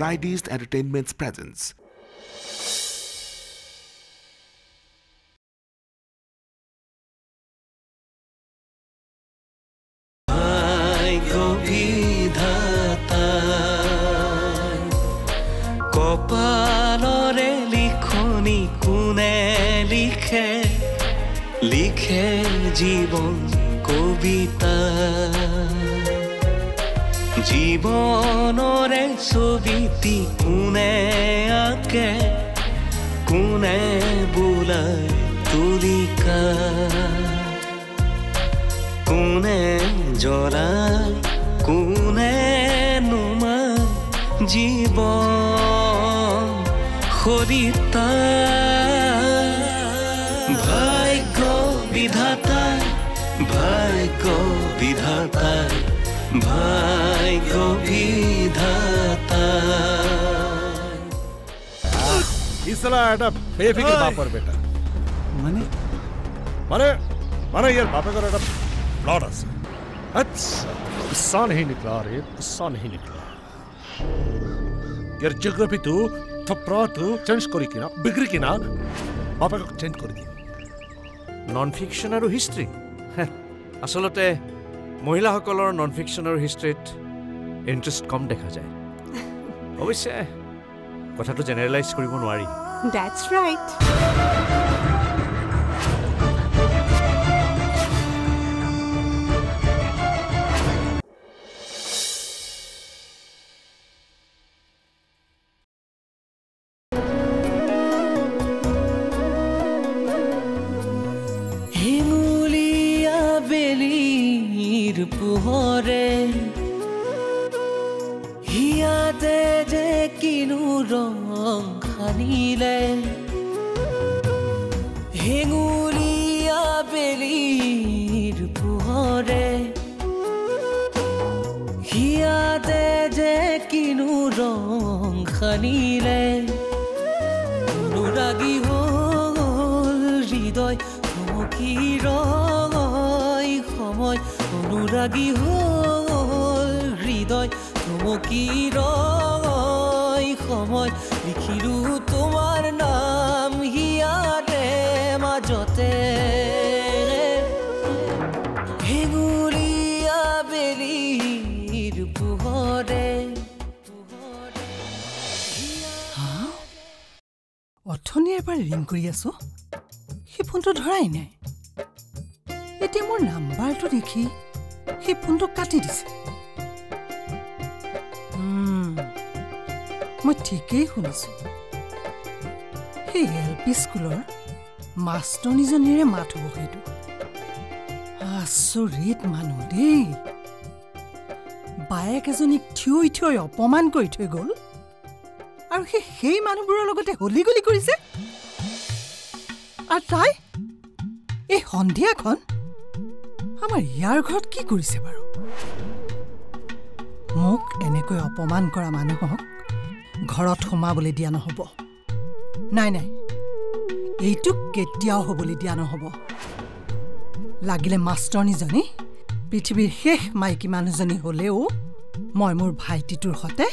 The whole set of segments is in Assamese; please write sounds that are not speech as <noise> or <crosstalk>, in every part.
Brightest Entertainment's presence. বিধাতা লিখনি কোনে লিখে লিখে জীৱন কবিতা ছবিটি কোনে আঁকে কোনে বোলাই তুলিকা? কোনে জ্বলাই কোনে নুমাই জীৱ সৰিতা भाई को भी धाता इसला एडा बेफिक्र और बेटा। माने? माने? माने यार बाप का एडा लौड़ा से अच्छा गुस्सा नहीं निकला रे गुस्सा नहीं निकला। यार जिग्रफी तो थप्पड़ा तो चेंज करी की ना बिगड़ी की ना बापे को चेंज कर दी। नॉन फिक्शन और हिस्ट्री असलते মহিলাসকলৰ নন ফিকশ্যন আৰু হিষ্ট্ৰীত ইণ্টাৰেষ্ট কম দেখা যায়। <laughs> অৱশ্যে কথাটো জেনেৰেলাইজ কৰিব নোৱাৰি। ৰং সানিলে অনুৰাগী হ'ল হৃদয় ৰয় সময়। অনুৰাগী হ'ল হৃদয় ৰয় সময়। লিখিলো অথনি এবাৰ ৰিং কৰি আছো? সেই ফোনটো ধৰাই নাই। এতিয়া মোৰ নাম্বাৰটো দেখি সেই ফোনটো কাটি দিছে। মই ঠিকেই শুনিছো। সেই এল পি স্কুলৰ মাষ্টৰনীজনীৰে মাত হ'ব সেইটো। আচৰিত মানুহ দেই। বায়েক এজনীক থিয়ই থিয়ই অপমান কৰি থৈ গ'ল। আৰু সেই সেই মানুহবোৰৰ লগতে হলি গলি কৰিছে? আৰু তাই? এই সন্ধিয়াখন? আমাৰ ইয়াৰ ঘৰত কি কৰিছে বাৰু? মোক এনেকৈ অপমান কৰা মানুহক ঘৰত সোমাবলৈ দিয়া নহ'ব। নাই নাই। এইটো কেতিয়াও হ'বলৈ দিয়া নহ'ব। লাগিলে মাষ্টৰনীজনী পৃথিৱীৰ শেষ মাইকী মানুহজনী হ'লেও মই মোৰ ভাইটিটোৰ সতে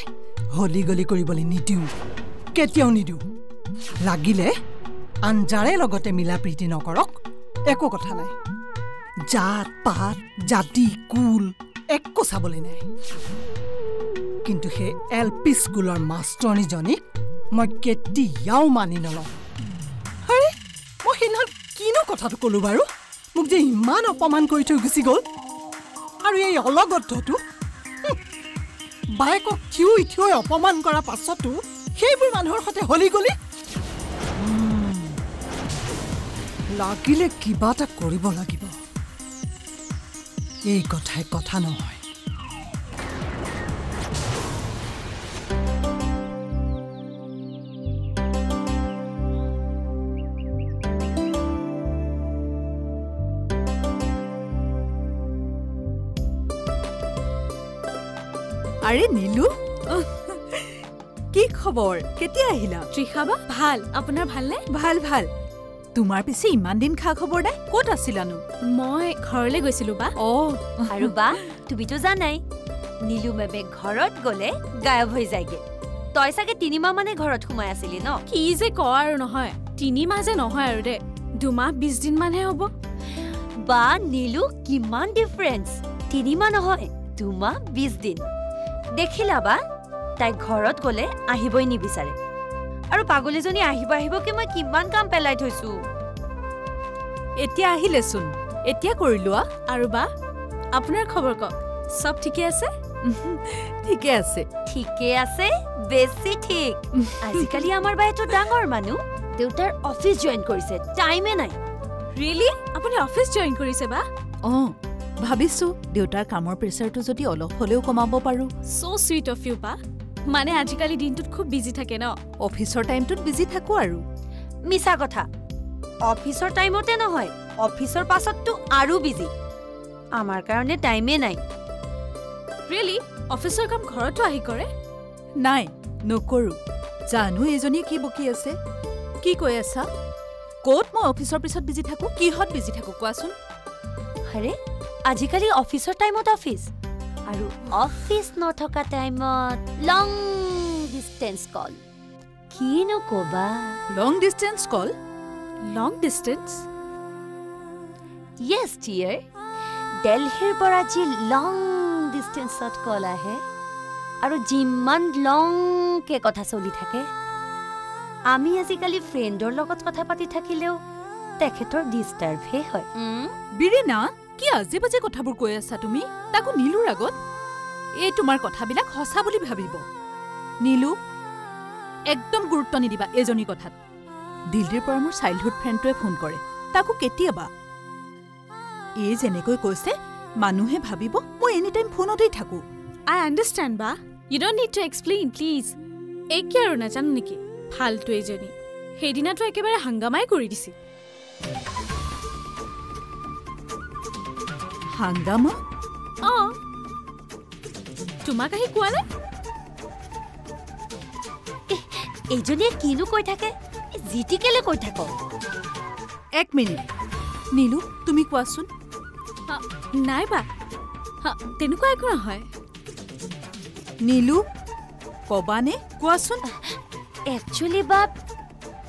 হলি গলি কৰিবলৈ নিদিওঁ। কেতিয়াও নিদিওঁ। লাগিলে আঞ্জাৰে লগতে মিলা প্ৰীতি নকৰক একো কথা নাই। জাত পাত জাতি কুল একো চাবলৈ নাই। কিন্তু সেই এল পি স্কুলৰ মাষ্টৰনীজনীক মই কেতিয়াও মানি নলওঁ। আৰে মই সেইদিনাখন কিনো কথাটো ক'লোঁ বাৰু? মোক যে ইমান অপমান কৰি থৈ গুচি গ'ল। আৰু এই অলগদ্ধটো বায়েকক থিয়ই থিয়ই অপমান কৰাৰ পাছতো সেইবোৰ মানুহৰ সৈতে হলি গলি? লাগিলে কিবা এটা কৰিব লাগিব। এই কথাই কথা নহয়। আৰে নীলু। কি খবৰ? কেতিয়া আহিলা? তৃষা বা? ভাল। আপোনাৰ ভালনে? ভাল ভাল। তোমাৰ পিছে ইমান দিন খা খবৰ নাই? ক'ত আছিলানো? মই ঘৰলৈ গৈছিলো বা। অ। আৰু বা তুমিতো জানাই নীলু মেমে ঘৰত গ'লে গায়ব হৈ যায়গে। তই চাগে তিনিমাহ মানে ঘৰত সোমাই আছিলি ন? কি যে ক আৰু নহয়। তিনিমাহ যে নহয় আৰু দে। দুমাহ বিছ দিনমানহে হ'ব। বা নীলু কিমান ডিফাৰেঞ্চ তিনিমাহ নহয় দুমাহ বিছ দিন। দেখিলা বা? তাই ঘৰত গ'লে আহিবই নিবিচাৰে। আৰু পাগলীজনী আহিব আহিবকে মই কিমান কাম পেলাই থৈছো? এতিয়া আহিলেচোন। এতিয়া কৰিলো আ আৰু বা? আপোনাৰ খবৰ কওক? চব ঠিকে আছে? <laughs> ঠিকে আছে। ঠিকে আছে বেছি ঠিক। আজিকালি আমাৰ বাইতো ডাঙৰ মানুহ। দেউতাৰ অফিচ জইন কৰিছে টাইমে নাই। ৰিয়েলি আপুনি অফিচ জইন কৰিছে বা? অঁ। ভাবিছো দেউতাৰ কামৰ প্ৰেচাৰটো যদি অলপ হ'লেও কমাব পাৰো। চ' চুইট অফ ইউ বা মানে আজিকালি দিনটোত খুব বিজি থাকে ন? অফিচৰ টাইমটোত বিজি থাকো আৰু। মিছা কথা। অফিচৰ টাইমতে নহয় অফিচৰ পাছততো আৰু বিজি আমাৰ কাৰণে টাইমে নাই। ৰিয়েলি অফিচৰ কাম ঘৰতো আহি কৰে? নাই নকৰো। জানো এইজনীয়ে কি বকি আছে। কি কৈ আছা? ক'ত মই অফিচৰ পিছত বিজি থাকো কিহত বিজি থাকো কোৱাচোন? আৰে আজিকালি অফিচৰ টাইমত অফিচ। আৰু অফিচ নথকা টাইমত লং ডিষ্টেঞ্চ কল কিনো ক'বা? Long distance call long distance yes dear দেলহিৰ পৰা যি লং ডিষ্টেঞ্চত কল আহে। আৰু যিমান লংকে কথা চলি থাকে আমি আজিকালি ফ্ৰেণ্ডৰ লগত কথা পাতি থাকিলেও তেখেতৰ ডিষ্টাৰ্বহে হয়। বিৰিনা? কি আজে বাজে কথাবোৰ কৈ আছা তুমি? তাকো নীলুৰ আগত। এই তোমাৰ কথাবিলাক সঁচা বুলি ভাবিব। নীলু একদম গুৰুত্ব নিদিবা এজনী কথাত। দিল্লীৰ পৰা মোৰ চাইল্ডহুড ফ্ৰেণ্ডটোৱে ফোন কৰে। তাকো কেতিয়াবা। এই যেনেকৈ কৈছে মানুহে ভাবিব মই এনি টাইম ফোনতেই থাকোঁ। আই আণ্ডাৰষ্টেণ্ড বা। You don't need to explain please একে আৰু নাজানো নেকি? ফাল্টু এজনী। সেইদিনাটো একেবাৰে হাংগামাই কৰি দিছিল হাংগামা অঁ তোমাক আহি কোৱা নাই এইজনীয়ে কিনো কৈ থাকে যি টি কেলে কৈ থাক এক মিনিট নীলু তুমি কোৱাচোন নাই বা তেনেকুৱা একো নহয় নীলু কবানে কোৱাচোন একচুৱেলি বা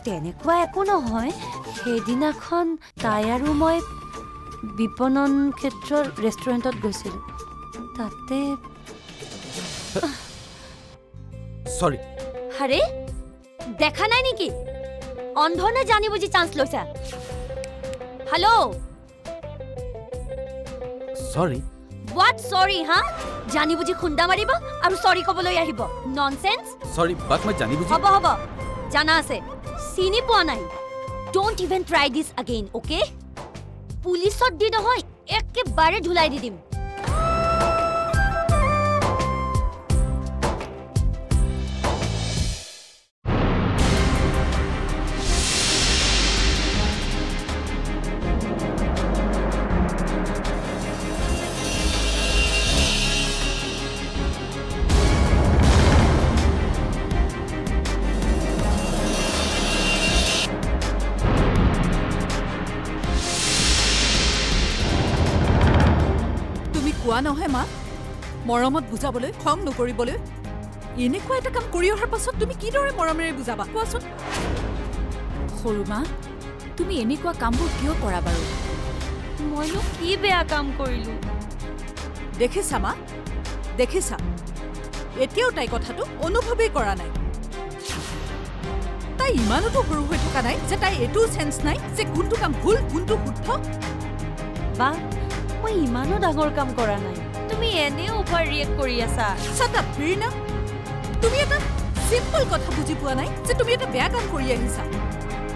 তেনেকুৱা একো নহয় সেইদিনাখন তাই আৰু মই বিপণন ক্ষেত্ৰৰ ৰেষ্টুৰেণ্টত গৈছিলোঁ। তাতে চৰি। আৰে দেখা নাই নেকি? অন্ধনে জানি বুজি চান্স লৈছা। হেল্ল' চৰি। হোৱাট চৰি হা? জানি বুজি খুন্দা মাৰিব আৰু চৰি ক'বলৈ আহিব। ননচেন্স চৰি বাট মই জানি বুজি হ'ব হ'ব। জানা আছে। চিনি পোৱা নাই। Don't even try this again okay পুলিচত দি নহয় একেবাৰে ধুলাই দি দিম। নহয় মা। মৰমত বুজাবলৈ খং নকৰিবলৈ। এনেকুৱা এটা কাম কৰি অহাৰ পাছত তুমি কিদৰে মৰমেৰে বুজাবা? কোৱাচোন। সৰু মা তুমি এনেকুৱা কামবোৰ কিয় কৰা বাৰু? মইনো কি বেয়া কাম কৰিলো? দেখিছা মা দেখিছা। এতিয়াও তাই কথাটো অনুভৱেই কৰা নাই। তাই ইমানতো সৰু হৈ থকা নাই যে তাই এইটোও চেঞ্চ নাই যে কোনটো কাম ভুল কোনটো শুদ্ধ। বা মই ইমানো ডাঙৰ কাম কৰা নাই। তুমি এনে অভাৰ ৰিয়েক্ট কৰি আছা। চাতা প্ৰেৰণা তুমি এটা চিম্পল কথা বুজি পোৱা নাই যে তুমি এটা বেয়া কাম কৰি আহিছা।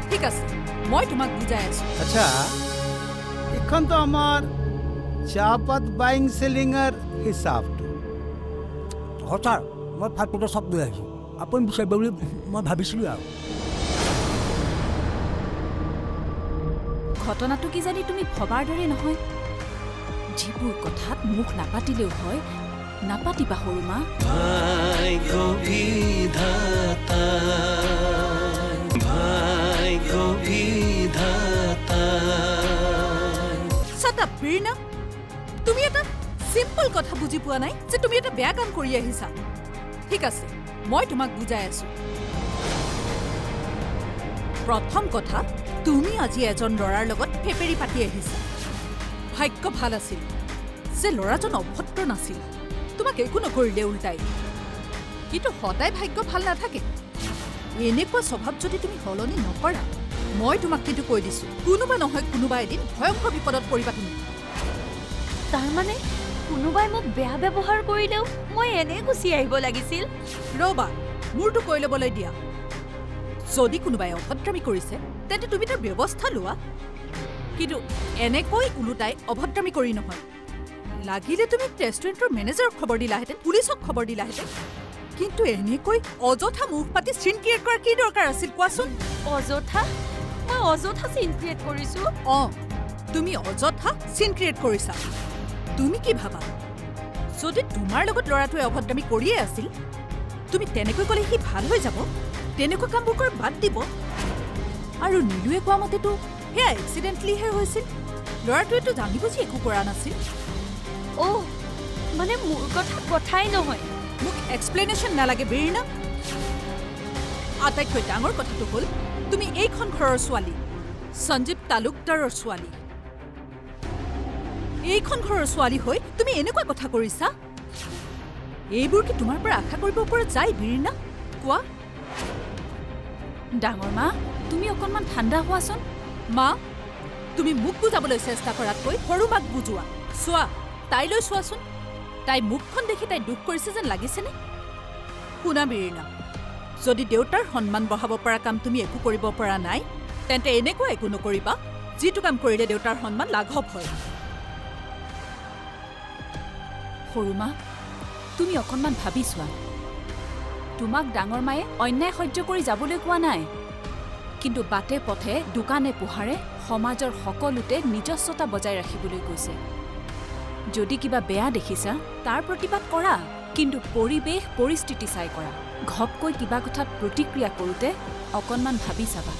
ঠিক আছে মই তোমাক বুজাই আছো। আচ্ছা এখনতো আমাৰ চাহপাত বাইং সেলিংৰ হিচাপটো। হয় ছাৰ মই ফাইভটোতে চব লৈ আহিছোঁ। আপুনি বিচাৰিব বুলি মই ভাবিছিলোঁ আৰু। ঘটনাটো কি জানি তুমি ভবাৰ দৰে নহয়? যিবোৰ কথাত মুখ নাপাতিলেও হয় নাপাতিবা সৰু মা। তুমি এটা চিম্পল কথা বুজি পোৱা নাই যে তুমি এটা বেয়া কাম কৰি আহিছা। ঠিক আছে মই তোমাক বুজাই আছো। প্ৰথম কথা তুমি আজি এজন ল'ৰাৰ লগত ফেপেৰি পাতি আহিছা। ভাগ্য ভাল আছিল। যে ল'ৰাজন অভদ্ৰ নাছিল। তোমাক একো নকৰিলে উল্টাই। কিন্তু সদায় ভাগ্য ভাল নাথাকে। এনেকুৱা স্বভাৱ যদি তুমি সলনি নকৰা মই তোমাক কিন্তু কৈ দিছো কোনোবা নহয় কোনোবা এদিন ভয়ংকৰ বিপদত পৰিবা তুমি। তাৰমানে কোনোবাই মোক বেয়া ব্যৱহাৰ কৰিলেও মই এনে গুচি আহিব লাগিছিল? ৰ'বা মোৰতো কৈ ল'বলৈ দিয়া। যদি কোনোবাই অভদ্ৰামী কৰিছে তেন্তে তুমি তাৰ ব্যৱস্থা লোৱা। কিন্তু এনেকৈ ওলোটাই অভদ্ৰামী কৰি নহয়। লাগিলে তুমি ৰেষ্টুৰেণ্টৰ মেনেজাৰক খবৰ দিলাহেঁতেন পুলিচক খবৰ দিলাহেঁতেন। কিন্তু এনেকৈ অযথা মুখ পাতি চিন ক্ৰিয়েট কৰাৰ কি দৰকাৰ আছিল কোৱাচোন? অযথা? মই অযথা চিন ক্ৰিয়েট কৰিছোঁ। অঁ তুমি অযথা চিন ক্ৰিয়েট কৰিছা। তুমি কি ভাবা? যদি তোমাৰ লগত ল'ৰাটোৱে অভদ্ৰামী কৰিয়ে আছিল তুমি তেনেকৈ ক'লে সি ভাল হৈ যাব তেনেকুৱা কামবোৰ কৰা বাদ দিব। আৰু নীলুৱে কোৱা মতেতো সেয়া এক্সিডেণ্টলিহে হৈছিল। ল'ৰাটোৱেতো জানি বুজি একো কৰা নাছিল। অ' মানে মোৰ কথা কথাই নহয়। মোক এক্সপ্লেনেশ্যন নালাগে বীৰিণা আটাইতকৈ ডাঙৰ কথাটো হ'ল তুমি এইখন ঘৰৰ ছোৱালী সঞ্জীৱ তালুকদাৰৰ ছোৱালী। এইখন ঘৰৰ ছোৱালী হৈ তুমি এনেকুৱা কথা কৰিছা? এইবোৰ কি তোমাৰ পৰা আশা কৰিব পৰা যায় বীৰিণা কোৱা। ডাঙৰ মা তুমি অকণমান ঠাণ্ডা হোৱাচোন। মা তুমি মোক বুজাবলৈ চেষ্টা কৰাতকৈ সৰু মাক বুজোৱা। চোৱা তাইলৈ চোৱাচোন। তাই মুখখন দেখি তাই দুখ কৰিছে যেন লাগিছেনে? শুনা বীৰিণা যদি দেউতাৰ সন্মান বঢ়াব পৰা কাম তুমি একো কৰিব পৰা নাই তেন্তে এনেকুৱা একো নকৰিবা। যিটো কাম কৰিলে দেউতাৰ সন্মান লাঘৱ হয়। সৰুমা তুমি অকণমান ভাবি চোৱা। তোমাক ডাঙৰ মায়ে অন্যায় সহ্য কৰি যাবলৈ কোৱা নাই। কিন্তু বাটে পথে দোকানে পোহাৰে সমাজৰ সকলোতে নিজস্বতা বজাই ৰাখিবলৈ কৈছে। যদি কিবা বেয়া দেখিছা তাৰ প্ৰতিবাদ কৰা কিন্তু পৰিৱেশ পৰিস্থিতি চাই কৰা। ঘপকৈ কিবা কথাত প্ৰতিক্ৰিয়া কৰোঁতে অকণমান ভাবি চাবা।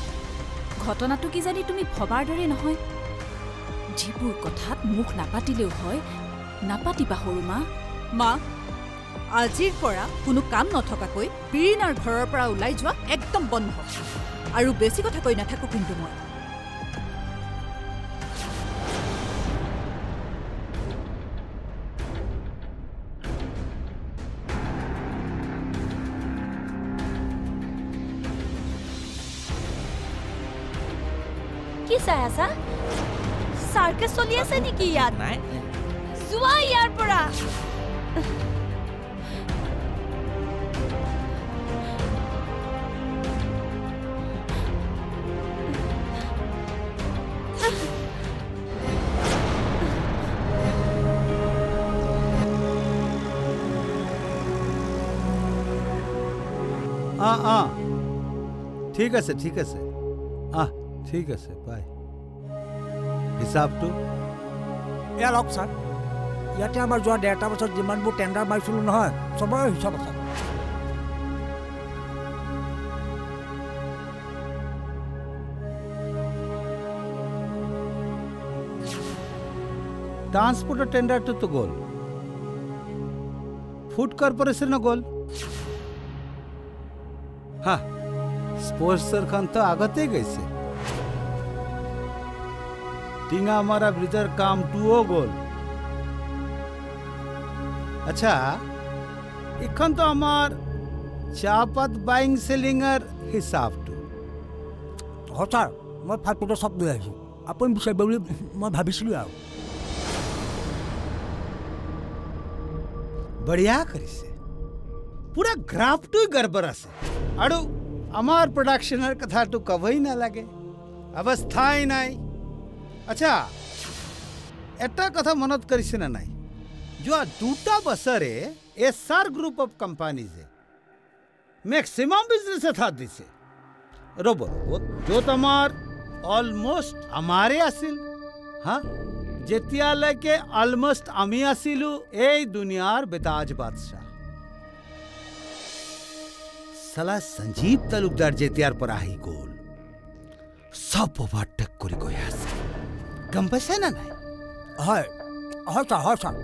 ঘটনাটো কিজানি তুমি ভবাৰ দৰে নহয়। যিবোৰ কথাত মুখ নাপাতিলেও হয় নাপাতিবা সৰু মা। মা আজিৰ পৰা কোনো কাম নথকাকৈ বীৰিণাৰ ঘৰৰ পৰা ওলাই যোৱা একদম বন্ধ। আৰু বেছি কথা কৈ নাথাকো কিন্তু মই। কি চাই আছা? চাৰ্কাছ চলি আছে নেকি ইয়াত? যোৱা ইয়াৰ পৰা। ঠিক আছে ঠিক আছে আহ ঠিক আছে বাই হিচাপটো এয়া লওক ছাৰ ইয়াতে আমাৰ যোৱা ডেৰটা বছৰত যিমানবোৰ টেণ্ডাৰ মাৰিছিলোঁ নহয় চবৰে হিচাপ আছে ট্ৰান্সপোৰ্টৰ টেণ্ডাৰটোতো গ'ল ফুড কৰ্পৰেশ্যনো গ'ল হা স্পৰ্টছৰখনতো আগতেই গৈছে। টিঙা মাৰা ব্ৰিজৰ কামটোও গ'ল। আচ্ছা এইখনতো আমাৰ চাহপাত বাইং চেলিঙৰ হিচাপটো হয় ছাৰ মই ফাইলটোতে চব লৈ আহিছোঁ। আপুনি বিচাৰিব বুলি মই ভাবিছিলোঁ আৰু। বঢ়িয়া কৰিছে। পুৰা গ্ৰাফটোই গড়বড় আছে আৰু আমাৰ প্ৰডাকশ্যনৰ কথাটো ক'বই নালাগে অৱস্থাই নাই আচ্ছা এটা কথা মনত কৰিছেনে নাই যোৱা দুটা বছৰে এছ আৰ গ্ৰুপ অফ কোম্পানীজে মেক্সিমাম বিজনেছ হাত দিছে ৰ'ব ৰ'ব য'ত আমাৰ অলমষ্ট আমাৰে আছিল হা যেতিয়ালৈকে অলমষ্ট আমি আছিলোঁ এই দুনিয়াৰ বেতাজ বাদশাহ চালা সঞ্জীৱ তালুকদাৰ যেতিয়াৰ পৰা আহি গ'ল চব অভাৰটেক কৰি গৈ আছে গম পাইছে না নাই হয় হয় ছাৰ হয় ছাৰ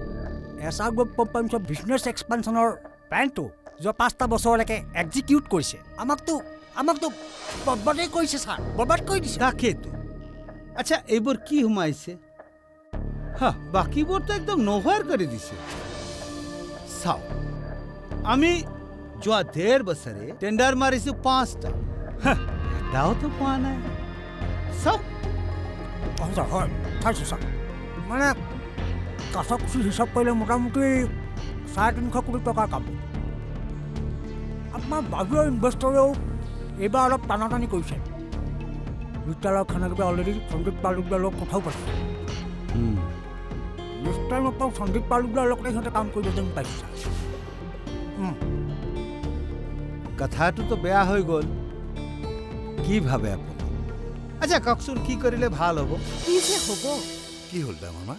এছ গ্ৰুপ কোম্পানীছৰ বিজনেছ এক্সপেনশ্যনৰ প্লেনটো যোৱা পাঁচটা বছৰলৈকে এক্সিকিউট কৰিছে আমাকতো আমাকতো বৰবাদেই কৰিছে ছাৰ বৰবাদ কৰি দিছে তাকেতো আচ্ছা এইবোৰ কি সোমাইছে হা বাকীবোৰতো একদম নোহোৱাৰ কৰি দিছে চাওক আমি যোৱা ডেৰ বছৰে টেণ্ডাৰ মাৰিছো পাঁচটা হা, এটাওতো পোৱা নাই চাওক হয় ছাৰ হয় চাইছোঁ ছাৰ মানে কাছ কুচি হিচাপ কৰিলে মোটামুটি চাৰে তিনিশ কোটি টকাৰ কাম আপোনাৰ বাহিৰৰ ইনভেষ্টৰেও এইবাৰ অলপ টানা টানি কৰিছে খানাকিবা অলৰেডি সন্দীপ পালুকদাৰ লগত কথাও নেক্সট টাইম আকৌ সন্দীপ পালুকদাৰ লগতে সিহঁতে কাম কৰিব যেন পাইছোঁ ছাৰ কথাটোতো বেয়া হৈ গ'ল কি ভাবে আপুনি আচ্ছা কওকচোন কি কৰিলে ভাল হ'ব কি যে হ'ব কি হ'ল ডাঙৰ মা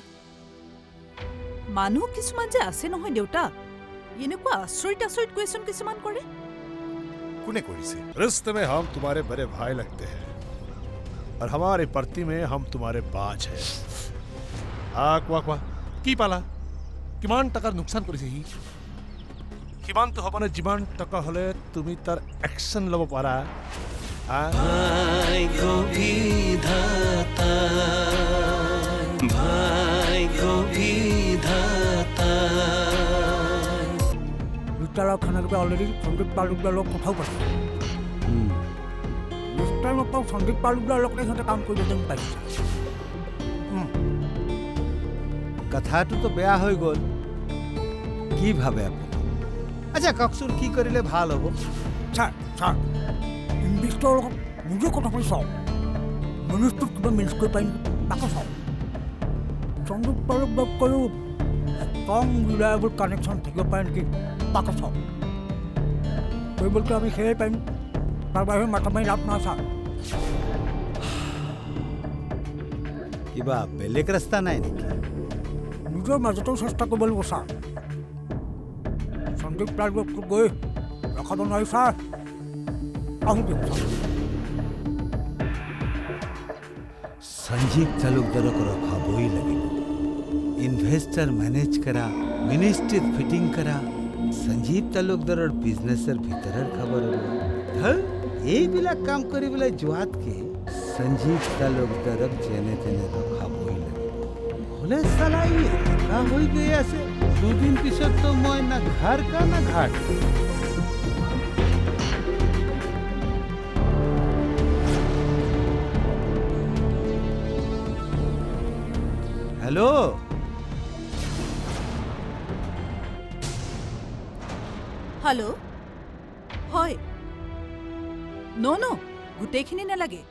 মানুহ কিছুমান যে আছে নহয় দেউতা এনেকুৱা আচৰিত আচৰিত কুৱেশ্যন কিছুমান কৰে কোনে কৰিছে रिश्ते में हम तुम्हारे बड़े भाई लगते हैं और हमारे प्रति में हम तुम्हारे बाज हैं আ কোৱা কোৱা কি পালা কিমান টকাৰ লোকচান কৰিছে সি সিমানটো হ'বনে যিমান টকা হ'লে তুমি তাৰ একশ্যন ল'ব পাৰা। খানাকিবা অলৰেডি সন্দীপ পালুকদাৰ লগত কথাও পাতিছে। আকৌ সন্দীপ পালুকদাৰ লগতে সিহঁতে কাম কৰিব যেন পাইছোঁ। ছাৰ উম, কথাটোতো বেয়া হৈ গ'ল। কি ভাবে আপুনি? আচ্ছা কওকচোন কি কৰিলে ভাল হ'ব? ছাৰ ছাৰ ইনভেষ্টৰৰ লগত নিজে কথা পাতি চাওক মিনিষ্টোত কিবা মেনেজ কৰিব পাৰিম তাকে চাওক সন্দীপ পালুকদাৰ কৈও ষ্ট্ৰং ৰিলায়েবল কানেকশ্যন থাকিব পাৰে নেকি তাকে চাওক কৰিবলৈতো আমি সেয়াই পাৰিম তাৰ বাহিৰে মাথা মাৰি লাভ নাই ছাৰ। কিবা বেলেগ ৰাস্তা নাই নেকি? নিজৰ মাজতেও চেষ্টা কৰিব লাগিব ছাৰ। সন্দীপ পালুকটো গৈ ৰখাব নোৱাৰি ছাৰ আহোঁ দিয়ক ছাৰ সঞ্জীৱ তালুকদাৰক ৰখাবই লাগিব ইনভেষ্টাৰ মেনেজ কৰা মিনিষ্ট্ৰীত ফিটিং কৰা সঞ্জীৱ তালুকদাৰৰ বিজনেছৰ ভিতৰৰ খবৰ ধৰ এইবিলাক কাম কৰিবলৈ যোৱাতকে সঞ্জীৱ তালুকদাৰক যেনে তেনে ৰখাবই লাগিব নহ'লে চালা ই এনেকা হৈ গৈ আছে দুদিন পিছততো মই না ঘৰ কা না ঘাট হেল্ল' হেল্ল' হয়। ন ন গোটেইখিনি নালাগে।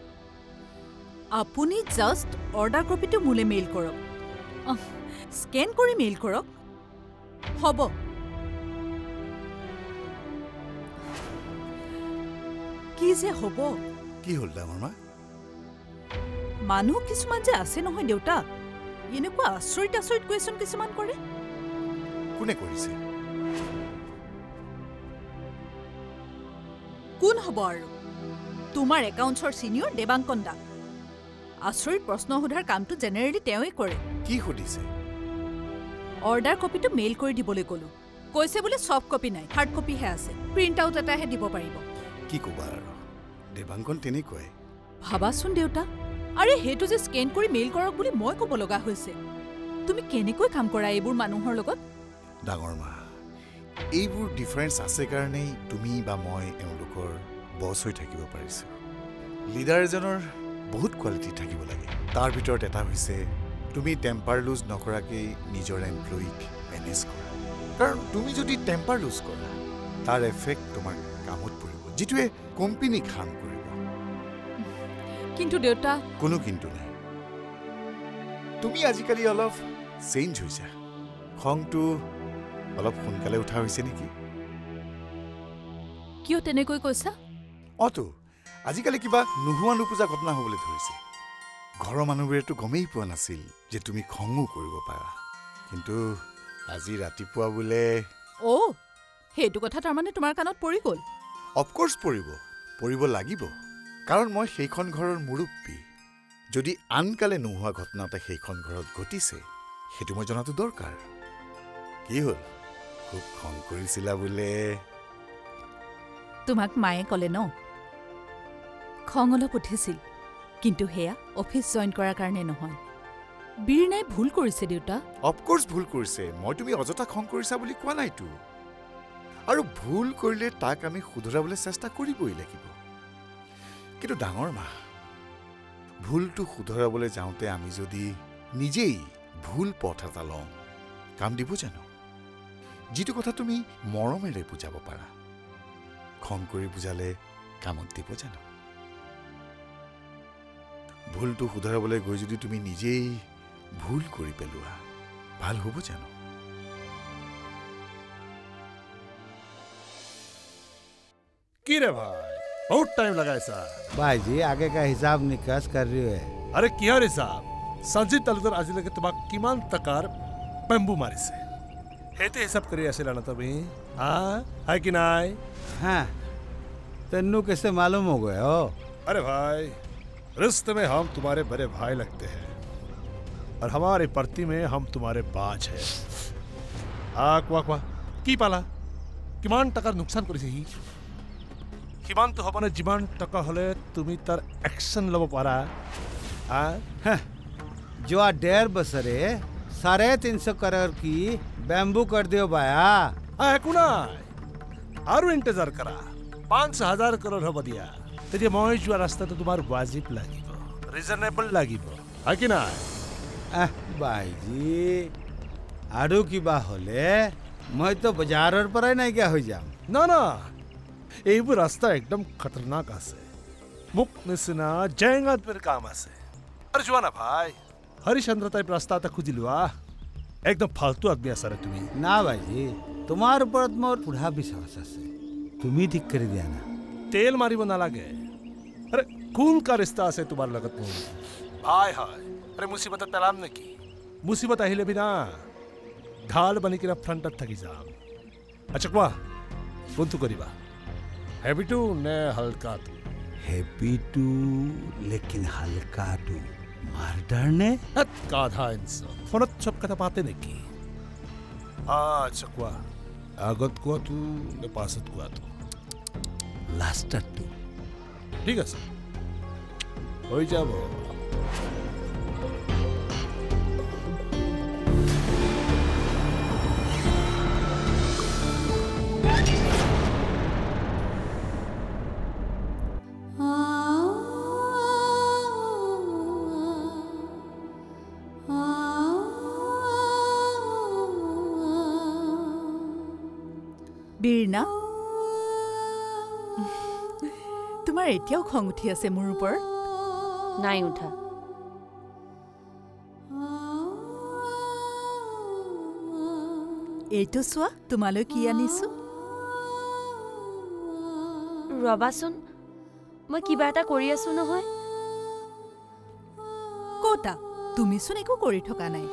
আপুনি জাষ্ট অৰ্ডাৰ কপিটো মোলৈ মেইল কৰক। স্কেন কৰি মেইল কৰক। হ'ব। কি যে হ'ব? কি হ'ল ডাঙৰ মা? মানুহ কিছুমান যে আছে নহয় দেউতা এনেকুৱা আচৰিত আচৰিত কুৱেশ্যন কিছুমান কৰে। কোনে কৰিছে? কোন হ'ব আৰু? তোমাৰ একাউণ্টছৰ ছিনিয়ৰ দেৱাংকন দা। আচৰিত প্ৰশ্ন সোধাৰ কামটো জেনেৰেলি তেওঁৱেই কৰে। কি সুধিছে? অৰ্ডাৰ কপিটো মেইল কৰি দিবলৈ ক'লো। কৈছে বোলে চফ্ট কপি নাই হাৰ্ড কপিহে আছে। প্ৰিণ্ট আউট এটাহে দিব পাৰিব। কি ক'বা আৰু? দেৱাংকন তেনেকুৱাই। ভাবাচোন দেউতা। আৰে সেইটো যে স্কেন কৰি মেইল কৰক বুলি মই ক'ব লগা হৈছে। তুমি কেনেকৈ কাম কৰা এইবোৰ মানুহৰ লগত? ডাঙৰ মা এইবোৰ ডিফাৰেঞ্চ আছে কাৰণেই তুমি বা মই এওঁলোকৰ বছ হৈ থাকিব পাৰিছোঁ। লিডাৰ এজনৰ বহুত কোৱালিটি থাকিব লাগে। তাৰ ভিতৰত এটা হৈছে তুমি টেম্পাৰ লুজ নকৰাকেই নিজৰ এমপ্লয়ীক মেনেজ কৰা। কাৰণ তুমি যদি টেম্পাৰ লুজ কৰা তাৰ এফেক্ট তোমাৰ কামত পৰিব যিটোৱে কোম্পেনীক হাৰ্ম কৰিব। কিন্তু দেউতা কোনো কিন্তু নাই। তুমি আজিকালি অলপ চেঞ্জ হৈছা। খংটো অলপ সোনকালে উঠা হৈছে নেকি? কিয় তেনেকৈ কৈছা? অতো আজিকালি কিবা নোহোৱা নোপোজা ঘটনা হ'বলৈ ধৰিছে। ঘৰৰ মানুহবোৰেতো গমেই পোৱা নাছিল যে তুমি খঙো কৰিব পাৰা। কিন্তু আজি ৰাতিপুৱা বোলে অ' সেইটো কথা তাৰমানে তোমাৰ কাণত পৰি গ'ল। অফক'ৰ্ছ পৰিব পৰিব লাগিব। কাৰণ মই সেইখন ঘৰৰ মুৰব্বী। যদি আনকালে নোহোৱা ঘটনা এটা সেইখন ঘৰত ঘটিছে সেইটো মই জনাটো দৰকাৰ। কি হ'ল? খুব খং কৰিছিলা বোলে। তোমাক মায়ে ক'লে ন? খং অলপ উঠিছিল কিন্তু সেয়া অফিচ জইন কৰাৰ কাৰণে নহয়। বীৰনাই ভুল কৰিছে দেউতা। অফক'ৰ্ছ ভুল কৰিছে। মই তুমি অযথা খং কৰিছা বুলি কোৱা নাইতো আৰু ভুল কৰিলে তাক আমি শুধৰাবলৈ চেষ্টা কৰিবই লাগিব। কিন্তু ডাঙৰ মা ভুলটো শুধৰাবলৈ যাওঁতে আমি যদি নিজেই ভুল পথ এটা লওঁ কাম দিব জানো? যিটো কথা তুমি মৰমেৰে বুজাব পাৰা খং কৰি বুজালে কামত দিব জানো? ভুলটো শুধৰাবলৈ গৈ যদি তুমি নিজেই ভুল কৰি পেলোৱা ভাল হ'ব জানো की रे भाई बहुत टाइम लगा है सर भाई जी आगे का हिसाब निकास कर रही है अरे किया रे साहब संजीत तालुकर আজিলৈকে তোমাক কিমান টকাৰ বেম্বু মাৰিছে সেইটো হিচাপ কৰি আছিলা না তুমি হা হয় কি নাই हाँ तेनू कैसे मालूम हो गए हो अरे भाई रिश्ते में हम तुम्हारे बड़े भाई लगते हैं और हमारे प्रति में हम तुम्हारे बाज हैं আক কোৱা কোৱা কি পালা কিমান টকাৰ লোকচান কৰিছে সি সিমানটো হ'ব নে যিমান টকা হ'লে তুমি তাৰ একশ্যন ল'ব পাৰা হা जो आ डेढ़ बसरे साढ़े तीन सौ करोड़ की बैम्बू कर दियो भाया হা একো নাই আৰু ইন্তজাৰ কৰা পাঁচ হাজাৰ কৰোৰ হ'ব দিয়া তেতিয়া মই যোৱা ৰাস্তাটো তোমাৰ ৱাজিব লাগিব ৰিজনেবল লাগিব হয় কি নাই আহ ভাইজি আৰু কিবা হ'লে মই তো বজাৰৰ পৰাই নাইকিয়া হৈ যাম না না এইবোৰ ৰাস্তা একদম খতৰনাক আছে মোক নিচিনা জেঙাত কাম আছে আৰু যোৱা না ভাই হৰিচন্দ্ৰ টাইপ ৰাস্তা এটা খুজি লোৱা একদম ফাল্টু আদমি আছা ৰে তুমি না ভাইজি তোমাৰ ওপৰত মোৰ পুৰা বিশ্বাস আছে তুমি ঠিক কৰি দিয়া না তেল মাৰিব নালাগে আৰে কোন কা ৰিস্তা আছে তোমাৰ লগত মোৰ ভাই হয় আৰে মুচিবতত পেলাম নেকি মুচিবত আহিলে বিনা ঢাল বানি কিনে ফ্ৰণ্টত থাকি যাম আচ্ছা কোৱা কোনটো কৰিবা হেভিটো নে হালকাটো হেপিটো লেকিন হালকাটো মাৰ্ডাৰ নে হাত গাধা ইনচান ফোনত চব কথা পাতে নেকি আচ্ছা কোৱা আগত কোৱাটো নে পাছত কোৱাটো লাষ্টাৰটো ঠিক আছে হৈ যাব বীৰনা তোমাৰ এতিয়াও খং উঠি আছে মোৰ ওপৰত? নাই উঠা। এইটো চোৱা তোমালৈ কি আনিছো? ৰবাচোন মই কিবা এটা কৰি আছো নহয়। কতা তুমিচোন একো কৰি থকা নাই।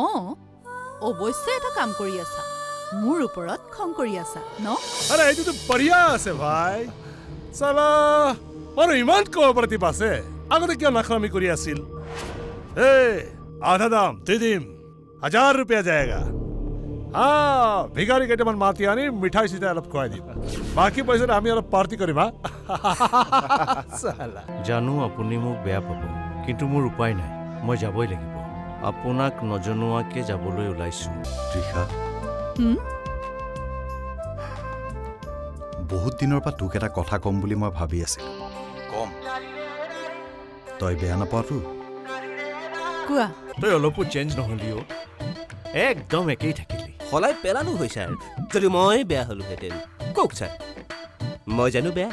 অঁ অৱশ্যে এটা কাম কৰি আছা। মোৰ ওপৰত খং কৰি আছা ন? আৰে এইটোতো বঢ়িয়া আছে ভাই। চালা মোৰ ইমান কোঅপাৰেটিভ আছে। আগতে কিয় নাখামি কৰি আছিল? এ আধা দাম দি দিম হাজাৰ ৰুপিয়া যায়গা হা ভিকাৰী কেইটামান মাতি আনি মিঠাই চিঠাই অলপ খুৱাই দিম। বাকী পইচাটো আমি অলপ পাৰ্টি কৰিম হা? জানো আপুনি মোক বেয়া পাব কিন্তু মোৰ উপায় নাই। মই যাবই লাগিব। আপোনাক নজনোৱাকৈ যাবলৈ ওলাইছোঁ। তৃষা? বহুত দিনৰ পৰা তোক এটা কথা ক'ম বুলি মই ভাবি আছিলোঁ। কম। তই বেয়া নাপাওঁতো কোৱা। তই অলপো চেঞ্জ নহ'লি অ' একদম একেই থাকিলি। সলাই পেলালো হৈ ছাৰ। যদি মই বেয়া হ'লোহেঁতেন। কওক ছাৰ। মই জানো বেয়া।